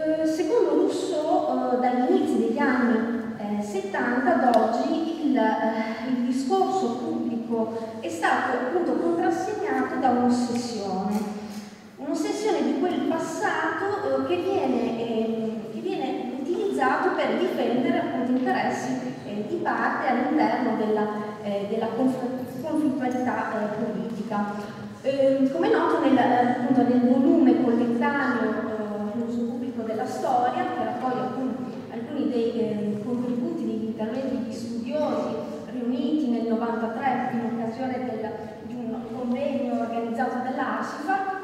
Eh, secondo Rousseau, eh, dagli inizi degli anni eh, 70 ad oggi il, eh, il, discorso pubblico è stato appunto contrassegnato da un'ossessione, un'ossessione di quel passato eh, che viene, eh, che, viene, utilizzato per difendere appunto interessi di parte all'interno della, della conflittualità politica. Ehm, come noto nel, appunto, nel volume collettaneo l'uso pubblico della storia, che raccoglie alcuni, alcuni dei eh, contributi degli interventi di studiosi riuniti nel 1993 in occasione del, di un convegno organizzato dall'ASIFA,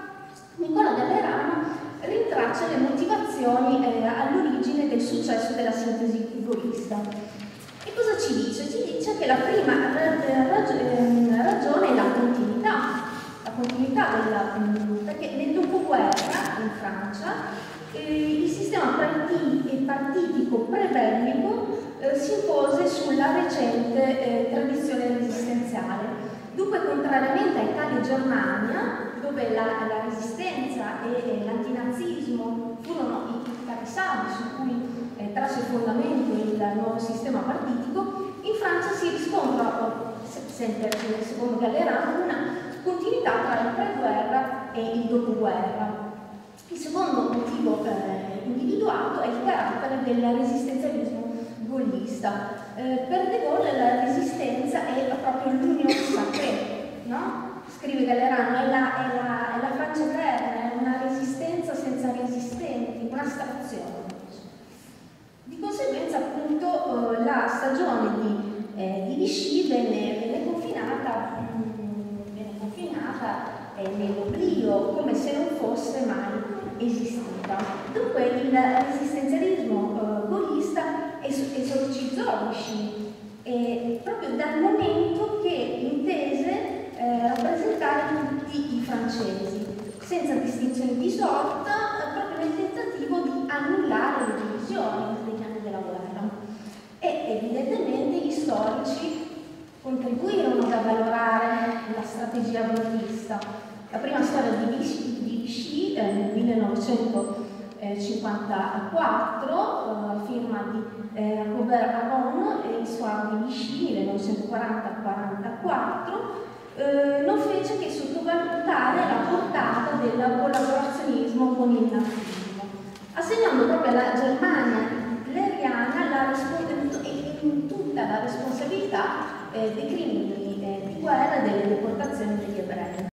Nicola Gallerano rintraccia le motivazioni eh, all'origine del successo della sintesi egoista. E cosa ci dice? Ci dice che la prima rag ehm, ragione è la continuità, la continuità della, perché nel dopoguerra in Francia eh, il sistema partiti partitico prebellico eh, si impose sulla recente eh, tradizione resistenziale. Dunque, contrariamente a Italia e Germania, dove la, la resistenza e, e l'antinazismo furono i capisaldi su cui eh, trasse fondamento il nuovo sistema partitico, in Francia si riscontra, sempre secondo Gallerano, una continuità tra il preguerra e il dopoguerra. Il secondo motivo eh, individuato è il carattere del resistenzialismo gollista. Eh, per De Gaulle la resistenza è proprio l'unione sacrée, no? Scrive Gallerano, è la, è, la, è la Francia eterna, è una resistenza senza resistenti, un'astrazione. Di conseguenza appunto eh, la stagione di, eh, di Vichy venne, venne confinata, mh, viene confinata eh, nell'oblio, come se non fosse mai esistita. Dunque il resistenzialismo esorcizzologi, eh, proprio dal momento che intese eh, rappresentare tutti i francesi, senza distinzioni di sorta, proprio nel tentativo di annullare le divisioni degli anni della guerra. E evidentemente gli storici contribuirono ad avvalorare la strategia golpista. La prima storia di Vichy, eh, nel 1900 eh, 54, eh, firma di eh, Robert Aron e i suoi amici 1940-44, eh, non fece che sottovalutare la portata del collaborazionismo con il nazismo, assegnando proprio alla Germania hitleriana la tutta la responsabilità eh, dei crimini eh, di guerra e delle deportazioni degli ebrei.